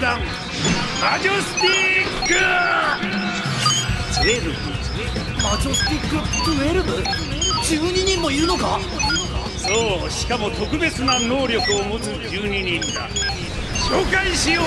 ジョスティック。12マジョスティック 12?12 人もいるのか？そうしかも特別な能力を持つ12人だ。紹介しよう